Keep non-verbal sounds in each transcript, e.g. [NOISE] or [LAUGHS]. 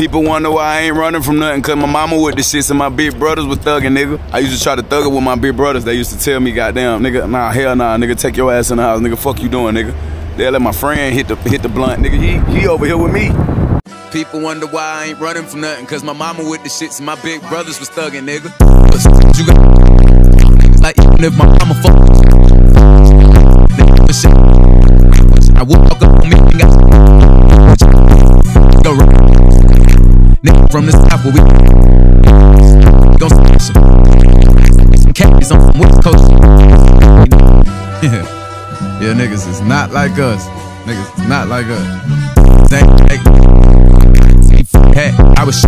People wonder why I ain't running from nothing, cause my mama with the shits and my big brothers was thugging, nigga. I used to try to thug it with my big brothers. They used to tell me, goddamn, nigga, nah, hell nah, nigga, take your ass in the house, nigga, fuck you doing, nigga. They let my friend hit the hit the blunt, nigga. He he over here with me. People wonder why I ain't running from nothing, cause my mama with the shits and my big brothers was thugging, nigga. You got [LAUGHS] like even if my mama fuck. [LAUGHS] I walk from the south where we gon' smash some khakis on some west coast. Yeah, yeah, niggas is not like us. Niggas is not like us. Same hat, I was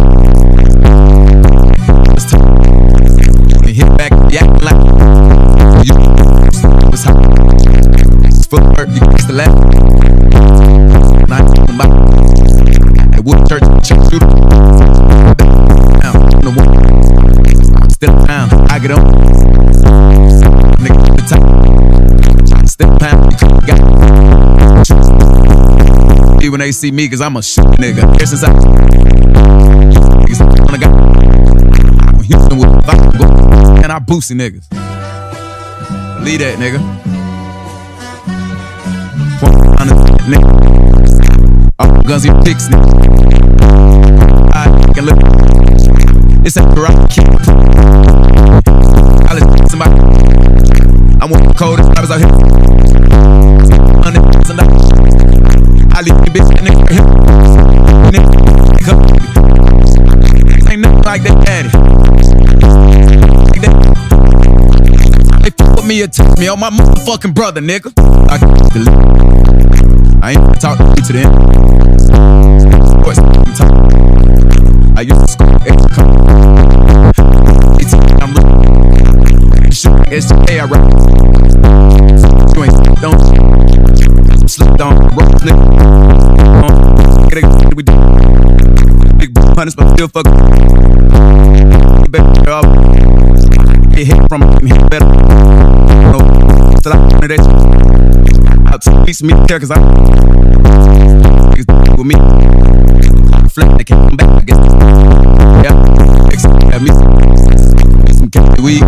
When they see me, cause I'm a shit nigga. Ever since I on the guy. When Houston vibe, and I boosty niggas. Believe that, nigga. All guns and picks, nigga. I can look. It's a rock kick. I let somebody. I'm one of the coldest rappers out here. I you bitch that nigga. Nigga, ain't nothing like that daddy. They fuck with me or touch me on my motherfucking brother, nigga. I the lip. I ain't talking to them. Talk. I used to score extra. It's I'm real. Shit, SJ, I rap. We do. Big hunters, but still fuck. Better up. Get hit from hit better. No, till I wanted that. Out to piece me care, cause I. With me. They can't come back, I guess. Yeah, except me. Some cat weed,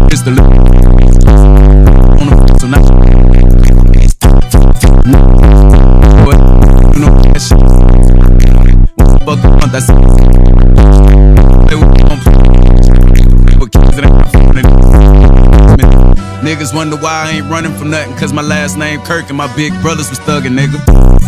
ain't Niggas wonder why I ain't running from nothing, cause my last name Kirk and my big brothers was thugging, nigga.